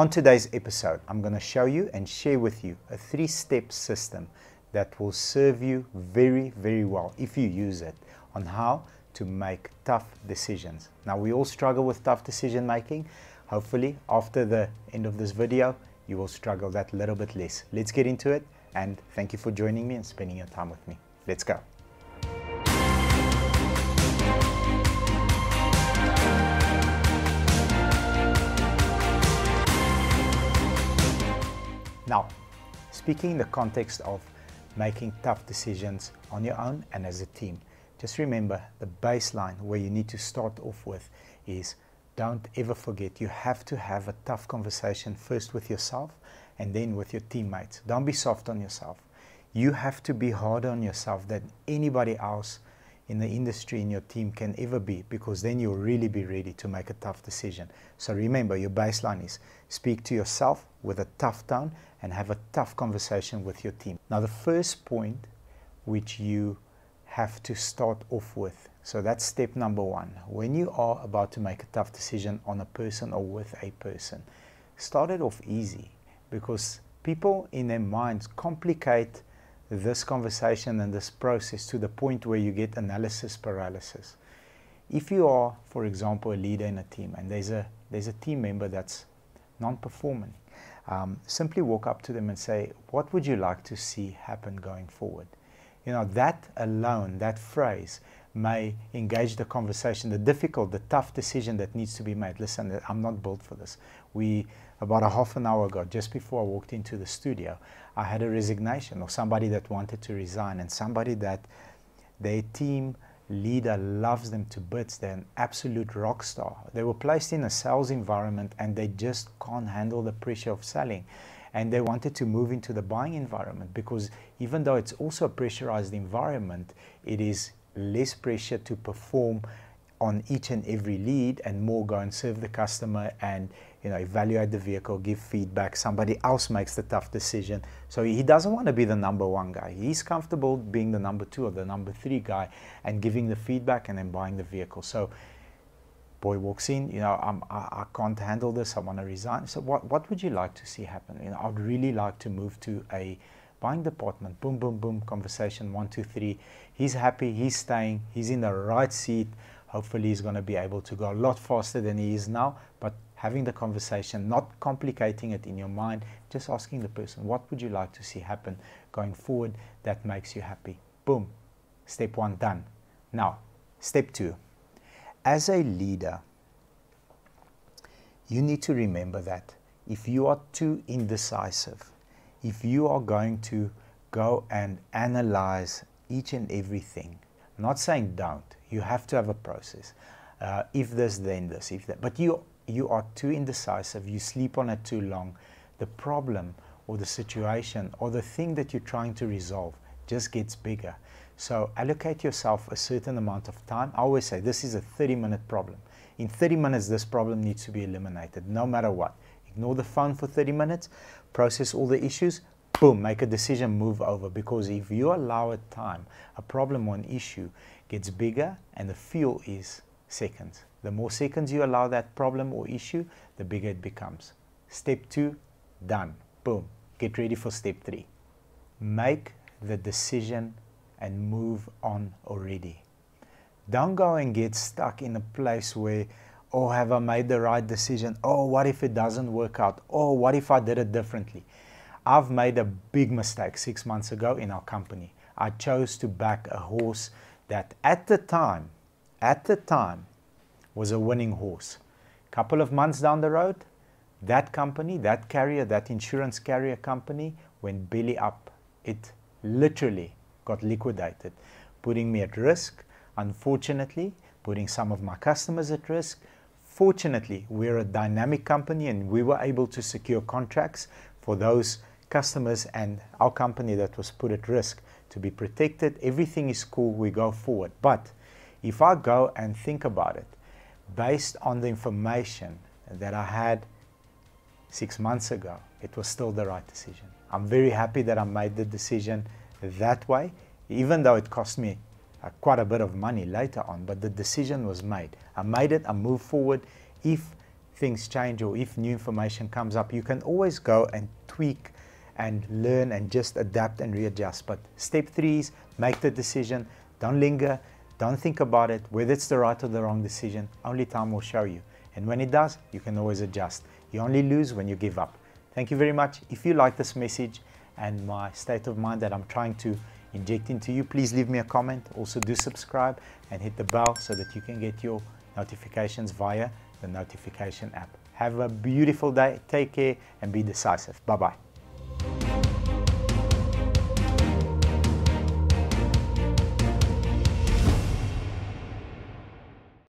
On today's episode, I'm going to show you and share with you a three step system that will serve you very, very well if you use it on how to make tough decisions. Now, we all struggle with tough decision making. Hopefully, after the end of this video, you will struggle that little bit less. Let's get into it, and thank you for joining me and spending your time with me. Let's go. Now, speaking in the context of making tough decisions on your own and as a team, just remember the baseline where you need to start off with is don't ever forget you have to have a tough conversation first with yourself and then with your teammates. Don't be soft on yourself. You have to be harder on yourself than anybody else in the industry in your team can ever be because then you'll really be ready to make a tough decision. So remember, your baseline is speak to yourself with a tough tone and have a tough conversation with your team. Now, the first point which you have to start off with, so that's step number one. When you are about to make a tough decision on a person or with a person, start it off easy because people in their minds complicate this conversation and this process to the point where you get analysis paralysis. If you are, for example, a leader in a team and there's a, there's a team member that's non performing, um, simply walk up to them and say, What would you like to see happen going forward? You know, that alone, that phrase, may engage the conversation, the difficult, the tough decision that needs to be made. Listen, I'm not built for this. We, about a half an hour ago, just before I walked into the studio, I had a resignation of somebody that wanted to resign and somebody that their team leader loves them to bits. They're an absolute rock star. They were placed in a sales environment and they just can't handle the pressure of selling. And they wanted to move into the buying environment because even though it's also a pressurized environment, it is less pressure to perform on each and every lead and more go and serve the customer and you know evaluate the vehicle give feedback. Somebody else makes the tough decision. So he doesn't want to be the number one guy. He's comfortable being the number two or the number three guy and giving the feedback and then buying the vehicle. So boy walks in you know I'm, I, I can't handle this. I want to resign. So what, what would you like to see happen? You know i'd really like to move to a buying department. Boom boom boom conversation one two three. He's happy. He's staying. He's in the right seat hopefully he's going to be able to go a lot faster than he is now. But having the conversation not complicating it in your mind just asking the person what would you like to see happen going forward that makes you happy? Boom. Step one done. Now step two. As a leader you need to remember that if you are too indecisive if you are going to go and analyze each and everything, not saying don't, you have to have a process. Uh, if this, then this, if that. But you, you are too indecisive, you sleep on it too long, the problem or the situation or the thing that you're trying to resolve just gets bigger. So allocate yourself a certain amount of time. I always say this is a 30 minute problem. In 30 minutes, this problem needs to be eliminated, no matter what. Ignore the phone for 30 minutes, process all the issues, boom, make a decision, move over. Because if you allow it time, a problem or an issue gets bigger and the fuel is seconds. The more seconds you allow that problem or issue, the bigger it becomes. Step two, done. Boom. Get ready for step three. Make the decision and move on already. Don't go and get stuck in a place where Oh, have I made the right decision? Oh, what if it doesn't work out? Oh, what if I did it differently? I've made a big mistake six months ago in our company. I chose to back a horse that at the time, at the time, was a winning horse. A couple of months down the road, that company, that carrier, that insurance carrier company went belly up. It literally got liquidated, putting me at risk, unfortunately, putting some of my customers at risk, Fortunately, we're a dynamic company and we were able to secure contracts for those customers and our company that was put at risk to be protected. Everything is cool, we go forward. But if I go and think about it, based on the information that I had six months ago, it was still the right decision. I'm very happy that I made the decision that way, even though it cost me uh, quite a bit of money later on, but the decision was made. I made it, I moved forward. If things change or if new information comes up, you can always go and tweak and learn and just adapt and readjust. But step three is make the decision, don't linger, don't think about it, whether it's the right or the wrong decision, only time will show you. And when it does, you can always adjust. You only lose when you give up. Thank you very much. If you like this message and my state of mind that I'm trying to inject into you, please leave me a comment. Also do subscribe and hit the bell so that you can get your notifications via the notification app. Have a beautiful day. Take care and be decisive. Bye-bye.